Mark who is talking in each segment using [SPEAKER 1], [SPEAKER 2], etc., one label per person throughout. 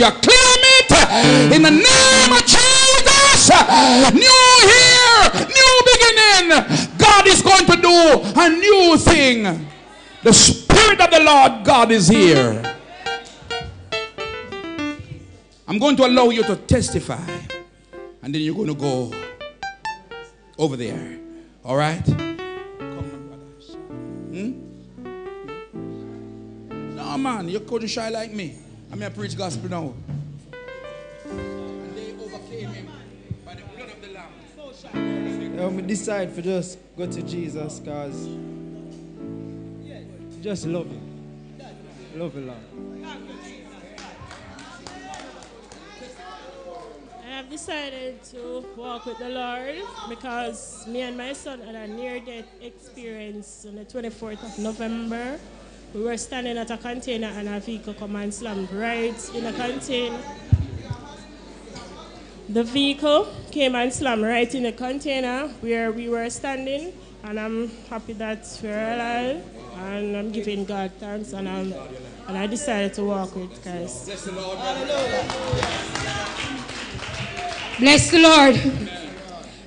[SPEAKER 1] you. Claim it in the name of Jesus. New year, new beginning. God is going to do a new thing. The Spirit of the Lord God is here. I'm going to allow you to testify. And then you're going to go over there. All right? Come, my brothers. Hmm? No, man, you couldn't shy like me. I'm here to preach gospel now. And they overcame him by the blood of the Lamb.
[SPEAKER 2] Yeah, we decide for just go to Jesus because just love him. Love the Lord.
[SPEAKER 3] I have decided to walk with the Lord because me and my son had a near death experience on the 24th of November. We were standing at a container and a vehicle come and slammed right in the container. The vehicle came and slammed right in the container where we were standing, and I'm happy that we're alive, and I'm giving God thanks, and, I'm, and I decided to walk with Christ.
[SPEAKER 1] Bless the Lord.
[SPEAKER 4] Bless the Lord.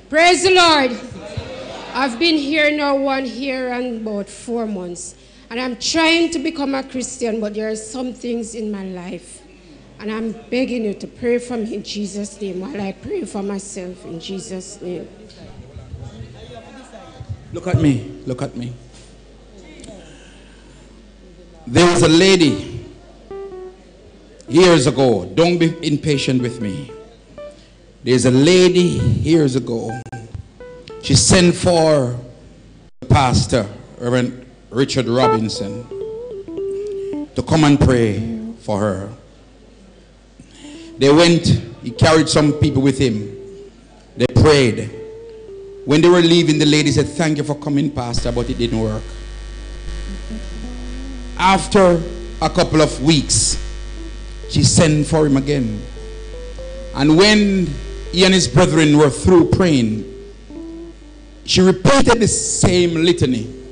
[SPEAKER 4] Praise the Lord. I've been here now one year and about four months. And I'm trying to become a Christian, but there are some things in my life. And I'm begging you to pray for me in Jesus' name while I pray for myself in Jesus' name.
[SPEAKER 1] Look at me. Look at me. There was a lady years ago. Don't be impatient with me. There's a lady years ago. She sent for the pastor, Reverend Richard Robinson, to come and pray for her. They went, he carried some people with him. They prayed. When they were leaving, the lady said, Thank you for coming, Pastor, but it didn't work. After a couple of weeks, she sent for him again. And when he and his brethren were through praying, she repeated the same litany.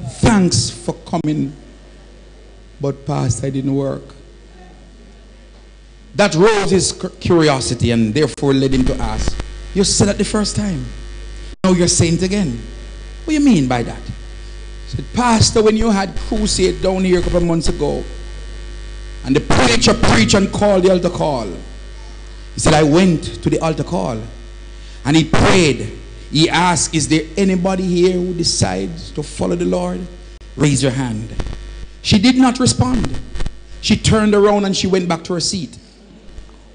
[SPEAKER 1] Thanks for coming, but Pastor, it didn't work. That rose his curiosity and therefore led him to ask, You said it the first time. Now you're saying it again. What do you mean by that? He said, Pastor, when you had crusade down here a couple of months ago, and the preacher preached and called the altar call. He said, I went to the altar call and he prayed. He asked, Is there anybody here who decides to follow the Lord? Raise your hand. She did not respond. She turned around and she went back to her seat.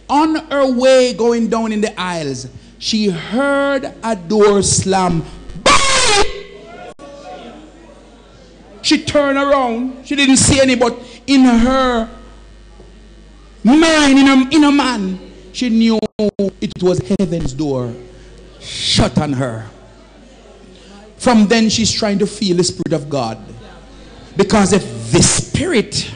[SPEAKER 1] On her way going down in the aisles, she heard a door slam. She turned around. She didn't see any, but in her mind, in her, in her man, she knew it was heaven's door shut on her. From then, she's trying to feel the Spirit of God. Because if the Spirit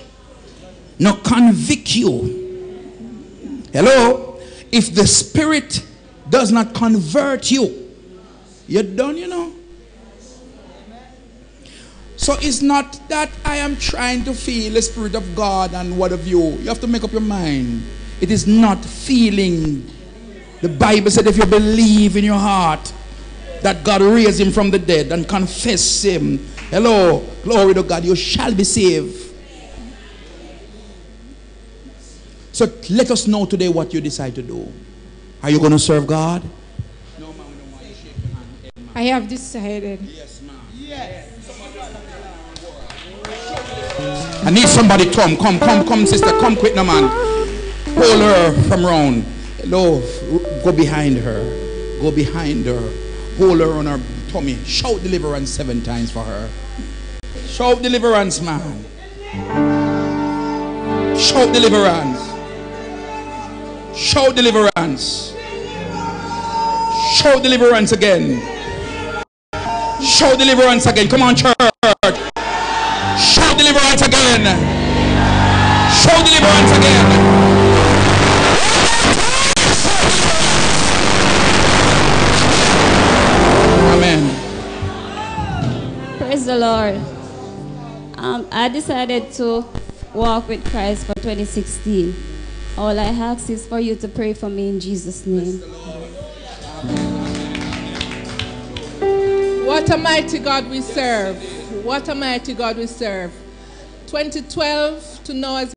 [SPEAKER 1] not convict you, hello, if the Spirit does not convert you, you're done, you know. So it's not that I am trying to feel the Spirit of God and what of you. You have to make up your mind. It is not feeling. The Bible said if you believe in your heart that God raised him from the dead and confess him, hello, glory to God, you shall be saved. So let us know today what you decide to do. Are you going to serve God? No, ma'am, no, ma'am. Shake your hand.
[SPEAKER 4] I have decided.
[SPEAKER 1] Yes, ma'am. Yes. I need somebody to come, come, come, come, sister, come quick now, man. Hold her from round. Hello, go behind her. Go behind her. Hold her on her tummy. Shout deliverance seven times for her. Shout deliverance, man. Shout deliverance. Shout deliverance. Shout deliverance again. Shout deliverance again. Come on, church. Shout deliverance again. Shout deliverance again.
[SPEAKER 5] Um, I decided to walk with Christ for 2016. All I ask is for you to pray for me in Jesus' name.
[SPEAKER 6] What a mighty God we serve. What a mighty God we serve. 2012 to know has